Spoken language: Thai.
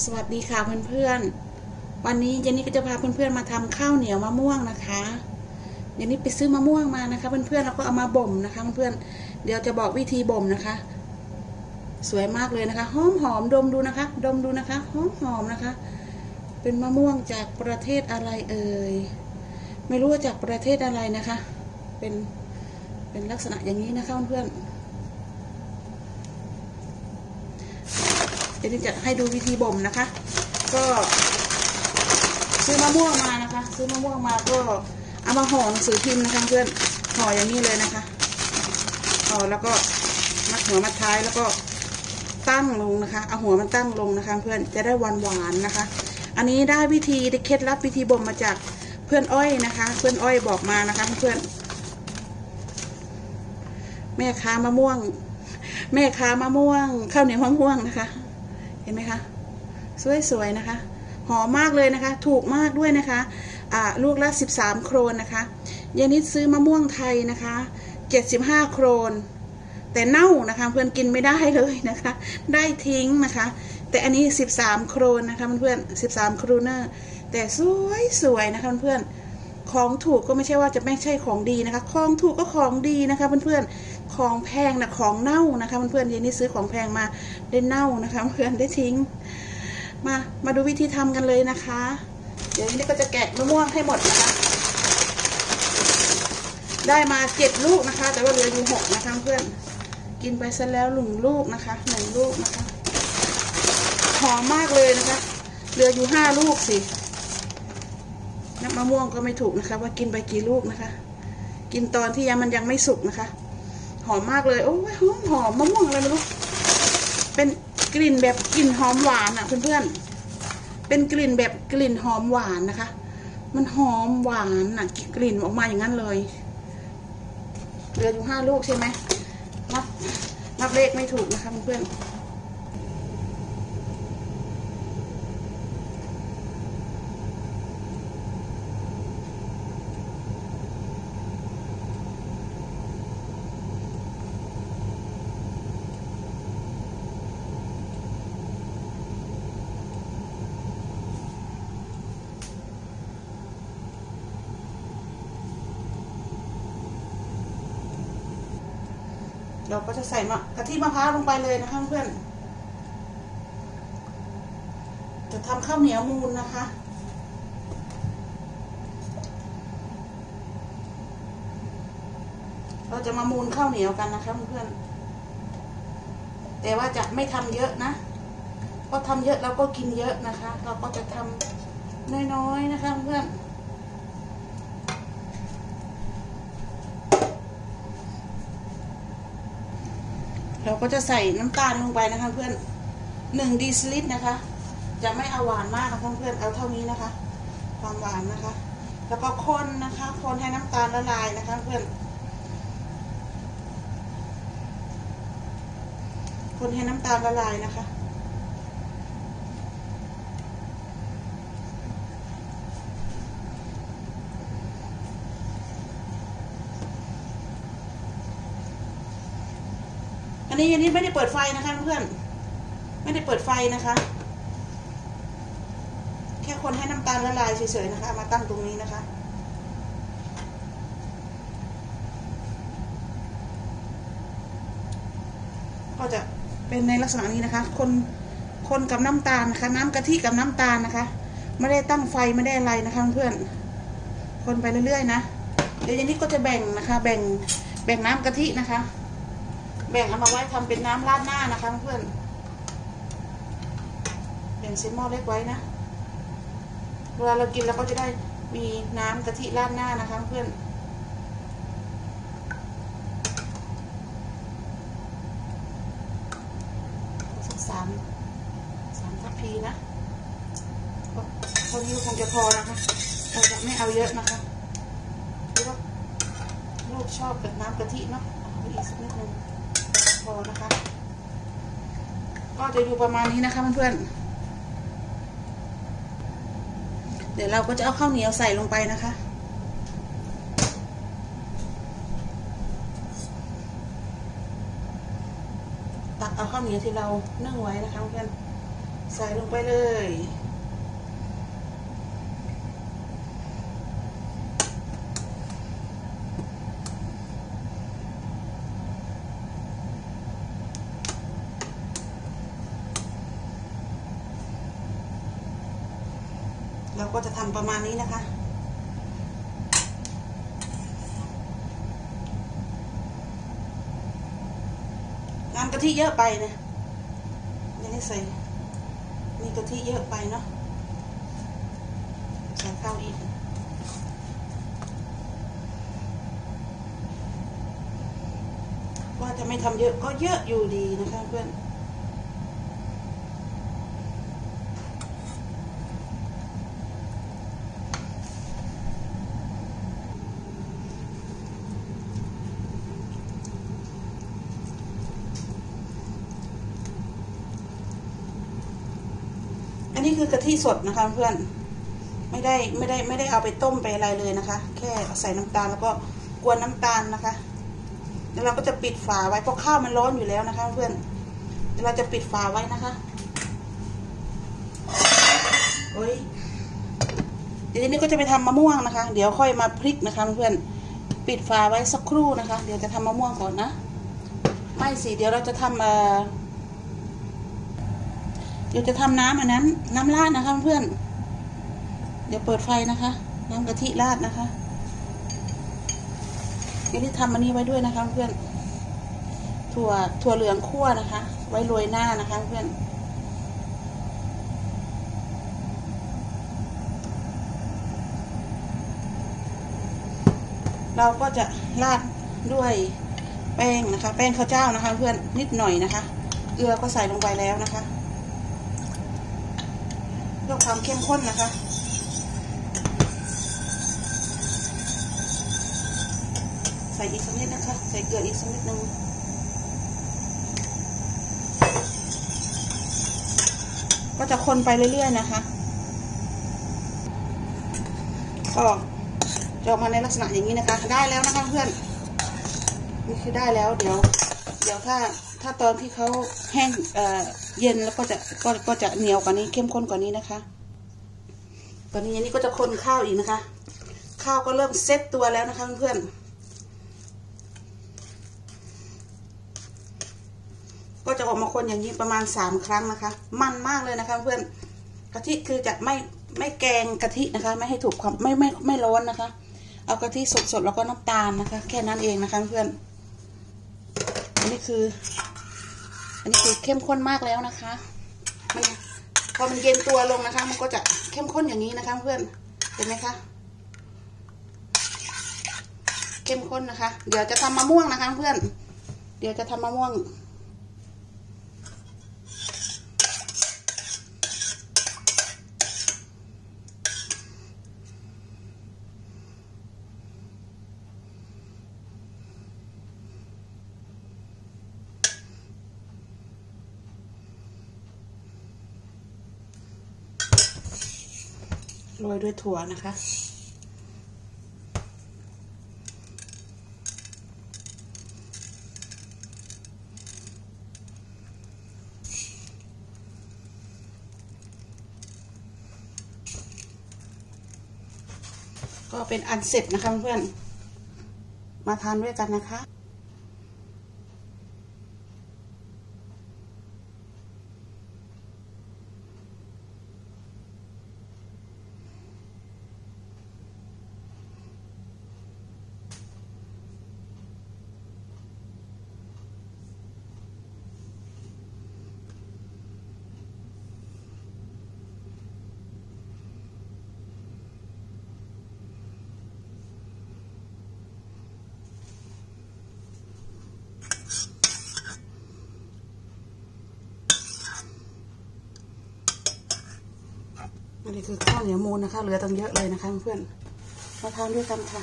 สวัสดีค่ะเพื่อนๆ วันนี้เจนนี่ก็จะพาเพื่อนๆมาทำข้าวเหนียวมะม่วงนะคะเจนนี่ไปซื้อมะม่วงมานะคะ เพื่อนๆแล้วก็เอามาบ่มนะคะเพื่อนๆ เดี๋ยวจะบอกวิธีบ่มนะคะ สวยมากเลยนะคะหอมหอมดมดูนะคะ ดมดูนะคะหอมหอมนะคะ เป็นมะม่วงจากประเทศอะไรเอ่ย ไม่รู้ว่าจากประเทศอะไรนะคะ เป็นเป็นลักษณะอย่างนี้นะคะเพื่อนๆ ดี๋ยวจะให้ดูวิธีบ่มนะคะ ก็ซื้อมะม่วงมานะคะ ซื้อมะม่วงมาก็เอามาห่อหนังสือพิมพ์นะคะเพื่อนห่ออย่างนี้เลยนะคะห่อแล้วก็มัดหัวมัดท้ายแล้วก็ตั้งลงนะคะ เอาหัวมันตั้งลงนะคะเพื่อนจะได้หวานหวานนะคะ อันนี้ได้วิธีได้เคล็ดลับวิธีบ่มมาจากเพื่อนอ้อยนะคะ เพื่อนอ้อยบอกมานะคะเพื่อนแม่ค้ามะม่วง แม่ค้ามะม่วงข้าวเหนียวมะม่วงนะคะ เห็นไหมคะ สวยๆนะคะ หอมมากเลยนะคะ ถูกมากด้วยนะคะอ่าลูกละ 13 โครนนะคะยานิดซื้อมะม่วงไทยนะคะ 75 โครน แต่เน่านะคะเพื่อนกินไม่ได้เลยนะคะ ได้ทิ้งนะคะ แต่อันนี้ 13 โครนนะคะเพื่อน13 โครเนอร์ แต่สวยๆนะคะเพื่อนของถูกก็ไม่ใช่ว่าจะไม่ใช่ของดีนะคะ ของถูกก็ของดีนะคะเพื่อนๆ ของแพงนะของเน่านะคะเพื่อนๆเยนนี่ซื้อของแพงมาได้เน่านะคะ เพื่อนได้ทิ้ง มามาดูวิธีทำกันเลยนะคะ เดี๋ยวนี้ก็จะแกะมะม่วงให้หมดนะคะ ได้มาเจ็ดลูกนะคะ แต่ว่าเหลืออยู่หกนะคะเพื่อนกินไปซะแล้วหนึ่งลูกนะคะหนึ่งลูกนะคะหอมมากเลยนะคะเหลืออยู่ห้าลูกสิน้ำมะม่วงก็ไม่ถูกนะคะ ว่ากินไปกี่ลูกนะคะ กินตอนที่ยังมันยังไม่สุกนะคะ หอมมากเลย โอ้ยหอมหอมมะม่วงอะไรไม่รู้ เป็นกลิ่นแบบกลิ่นหอมหวานอะ เพื่อนๆ เป็นกลิ่นแบบกลิ่นหอมหวานนะคะ มันหอมหวานอะ กลิ่นออกมาอย่างนั้นเลย เหลืออยู่ห้าลูกใช่ไหมนับนับเลขไม่ถูกนะคะเพื่อนๆ เราก็จะใส่มะกะทิมะพร้าวลงไปเลยนะคะเพื่อน จะทำข้าวเหนียวมูนนะคะเราจะมามูนข้าวเหนียวกันนะคะเพื่อนแต่ว่าจะไม่ทำเยอะนะเพราะทำเยอะเราก็กินเยอะนะคะ เราก็จะทำน้อยๆนะคะเพื่อน เราก็จะใส่น้ำตาลลงไปนะคะเพื่อนหนึ่งดีซิลิตนะคะ จะไม่เอาหวานมากนะคะเพื่อนเอาเท่านี้นะคะ ความหวานนะคะ แล้วก็คนนะคะคนให้น้ำตาลละลายนะคะเพื่อนคนให้น้ำตาลละลายนะคะ นี้อันนี้ไม่ได้เปิดไฟนะคะเพื่อนไม่ได้เปิดไฟนะคะ แค่คนให้น้ำตาลละลายเฉยๆนะคะ มาตั้งตรงนี้นะคะก็จะเป็นในลักษณะนี้นะคะ คนคนกับน้ำตาลนะคะ น้ำกะทิกับน้ำตาลนะคะ ไม่ได้ตั้งไฟไม่ได้อะไรนะคะเพื่อน คนไปเรื่อยๆนะ เดี๋ยวย่านี้ก็จะแบ่งนะคะ แบ่งแบ่งน้ำกะทินะคะ แบ่งเอามาไว้ทำเป็นน้ำราดหน้านะคะเพื่อนแบ่งเซนหม้อเล็กไว้นะ เวลาเรากินเราก็จะได้มีน้ำกะทิราดหน้านะคะเพื่อนสักสามสามทัพพีนะเท่านี้คงจะพอนะคะเราจะไม่เอาเยอะนะคะลูกชอบแบบน้ำกะทิเนาะเอาอีกสักนิดนึง พอนะคะ ก็จะอยู่ประมาณนี้นะคะเพื่อนๆ เดี๋ยวเราก็จะเอาข้าวเหนียวใส่ลงไปนะคะ ตักเอาข้าวเหนียวที่เรานึ่งไว้นะคะเพื่อนใส่ลงไปเลย เราก็จะทำประมาณนี้นะคะน้ำกะทิเยอะไปนะยังไม่ใส่มีกะทิเยอะไปเนาะใส่ข้าวอีกว่าจะไม่ทำเยอะก็เยอะอยู่ดีนะคะเพื่อน นนี้คือกะทิสดนะคะเพื่อนไม่ได้ไม่ได้ไม่ได้เอาไปต้มไปอะไรเลยนะคะ แค่ใส่น้ำตาลแล้วก็กวนน้ำตาลนะคะแล้วเราก็จะปิดฝาไว้เพราะข้าวมันร้อนอยู่แล้วนะคะ เพื่อนเดี๋ยวเราจะปิดฝาไว้นะคะโอ้ยเดี๋ยวนี้ก็จะไปทำมะม่วงนะคะ เดี๋ยวค่อยมาพริกนะคะเพื่อนปิดฝาไว้สักครู่นะคะ เดี๋ยวจะทำมะม่วงก่อนนะ ไม่สิเดี๋ยวเราจะทำเอ่อ เดี๋ยวจะทำน้ำอันนั้น น้ำราดนะคะเพื่อน เดี๋ยวเปิดไฟนะคะ น้ำกะทิราดนะคะเดี๋ยวที่ทำอันนี้ไว้ด้วยนะคะเพื่อน ถั่วถั่วเหลืองคั่วนะคะ ไว้โรยหน้านะคะเพื่อนเราก็จะราดด้วยแป้งนะคะ แป้งข้าวเจ้านะคะ เพื่อนนิดหน่อยนะคะ เกลือก็ใส่ลงไปแล้วนะคะ พื่อความเข้มข้นนะคะใส่อีกสักนิดนะคะ ใส่เกลืออีกสักนิดนึงก็จะคนไปเรื่อยๆนะคะ ก็จะออกมาในลักษณะอย่างนี้นะคะ ได้แล้วนะคะเพื่อน นี่คือได้แล้ว เดี๋ยว เดี๋ยวถ้า ถ้าตอนที่เขาแห้งเเย็นแล้วก็จะก็ก็จะเหนียวกว่านี้เข้มข้นกว่านี้นะคะ ตอนนี้อันนี้ก็จะคนข้าวอีกนะคะ ข้าวก็เริ่มเซ็ตตัวแล้วนะคะเพื่อนๆก็จะออกมาคนอย่างนี้ประมาณสามครั้งนะคะ มันมากเลยนะคะเพื่อนกะทิคือจะไม่ไม่แกงกะทินะคะ ไม่ให้ถูกความไม่ไม่ไม่ร้อนนะคะ เอากะทิสดๆแล้วก็น้ำตาลนะคะ แค่นั้นเองนะคะเพื่อนนนี้คือ อันนี้คือเข้มข้นมากแล้วนะคะ มันพอมันเย็นตัวลงนะคะ มันก็จะเข้มข้นอย่างนี้นะคะเพื่อน เห็นไหมคะ เข้มข้นนะคะ เดี๋ยวจะทำมะม่วงนะคะเพื่อน เดี๋ยวจะทำมะม่วง โรยด้วยถั่วนะคะ ก็เป็นอันเสร็จนะคะเพื่อน มาทานด้วยกันนะคะ นี้คือข้าวเหนียวมูนนะคะ เหลือตั้งเยอะเลยนะคะเพื่อนมาทานด้วยกันค่ะ